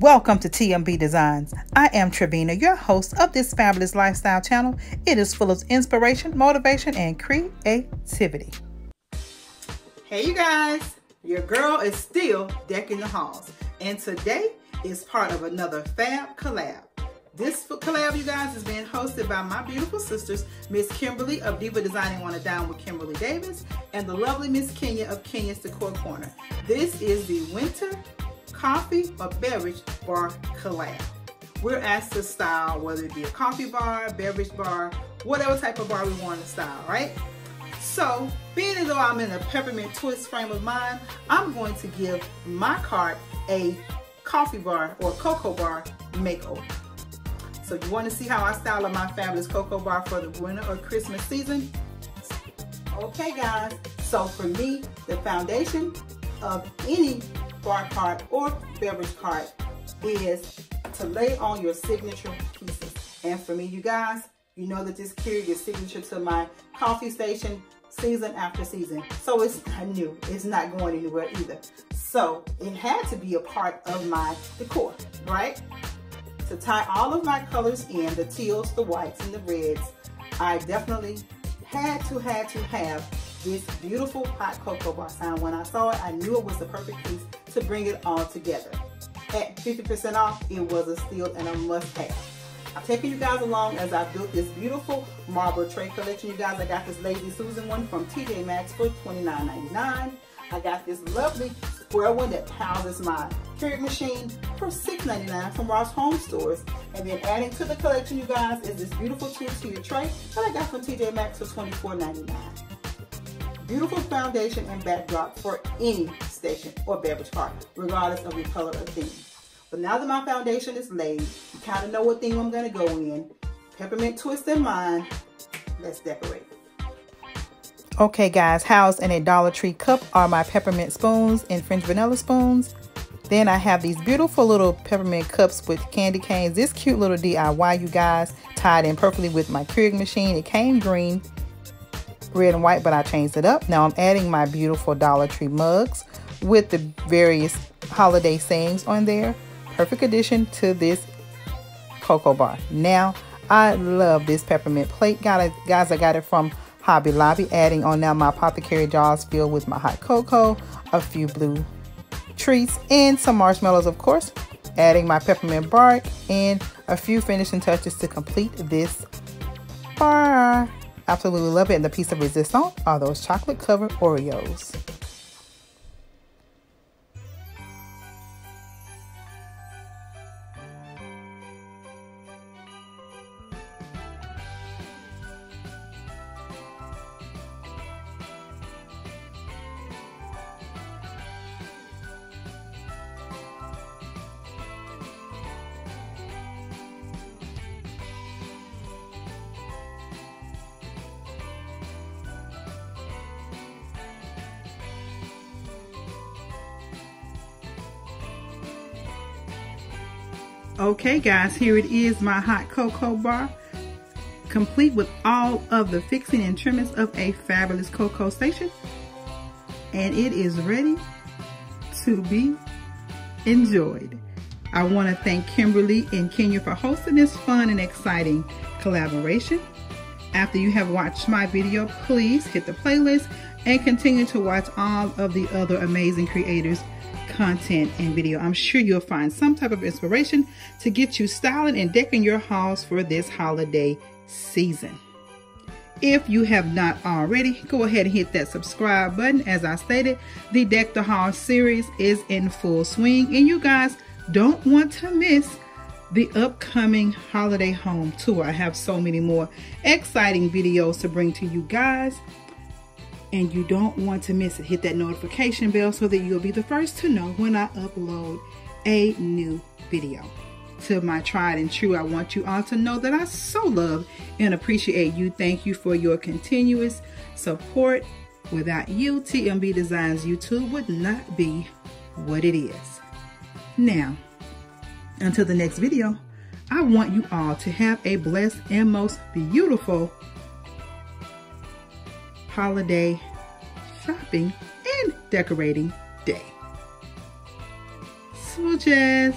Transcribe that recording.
Welcome to TMB Designs. I am Trevina, your host of this fabulous lifestyle channel. It is full of inspiration, motivation, and creativity. Hey, you guys, your girl is still decking the halls, and today is part of another fab collab. This collab, you guys, is being hosted by my beautiful sisters, Miss Kimberly of Diva Designing on a Down with Kimberly Davis, and the lovely Miss Kenya of Kenya's Decor Corner. This is the winter coffee or beverage bar collab. We're asked to style whether it be a coffee bar, beverage bar, whatever type of bar we want to style, right? So, being as though I'm in a peppermint twist frame of mind, I'm going to give my cart a coffee bar or cocoa bar makeover. So you want to see how I style my fabulous cocoa bar for the winter or Christmas season? Okay guys, so for me, the foundation of any bar cart or beverage cart is to lay on your signature pieces. And for me, you guys, you know that this carries your signature to my coffee station season after season. So it's not new. It's not going anywhere either. So it had to be a part of my decor, right? To tie all of my colors in, the teals, the whites, and the reds, I definitely had to, had to have this beautiful hot cocoa bar sign. When I saw it, I knew it was the perfect piece to bring it all together. At 50% off, it was a steal and a must have. I'm taking you guys along as I built this beautiful marble tray collection. You guys, I got this Lazy Susan one from TJ Maxx for $29.99. I got this lovely square one that houses my Keurig machine for $6.99 from Ross Home Stores. And then adding to the collection, you guys, is this beautiful two-tier tray that I got from TJ Maxx for $24.99 beautiful foundation and backdrop for any station or beverage cart, regardless of your color or theme. But now that my foundation is laid, you kind of know what theme I'm going to go in. Peppermint twist in mind. Let's decorate. Okay guys, housed in a Dollar Tree cup are my peppermint spoons and French vanilla spoons. Then I have these beautiful little peppermint cups with candy canes. This cute little DIY, you guys, tied in perfectly with my Keurig machine. It came green red and white, but I changed it up. Now I'm adding my beautiful Dollar Tree mugs with the various holiday sayings on there. Perfect addition to this cocoa bar. Now, I love this peppermint plate. Guys, guys, I got it from Hobby Lobby. Adding on now my apothecary jars filled with my hot cocoa, a few blue treats, and some marshmallows, of course. Adding my peppermint bark and a few finishing touches to complete this bar. Absolutely love it. And the piece of resistance are those chocolate covered Oreos. Okay guys, here it is, my hot cocoa bar, complete with all of the fixing and trimmings of a fabulous cocoa station. And it is ready to be enjoyed. I want to thank Kimberly and Kenya for hosting this fun and exciting collaboration. After you have watched my video, please hit the playlist and continue to watch all of the other amazing creators content and video. I'm sure you'll find some type of inspiration to get you styling and decking your halls for this holiday season. If you have not already, go ahead and hit that subscribe button. As I stated, the Deck the Hall series is in full swing and you guys don't want to miss the upcoming holiday home tour. I have so many more exciting videos to bring to you guys and you don't want to miss it, hit that notification bell so that you'll be the first to know when I upload a new video. To my tried and true, I want you all to know that I so love and appreciate you. Thank you for your continuous support. Without you, TMB Designs YouTube would not be what it is. Now, until the next video, I want you all to have a blessed and most beautiful holiday shopping and decorating day. Smooches!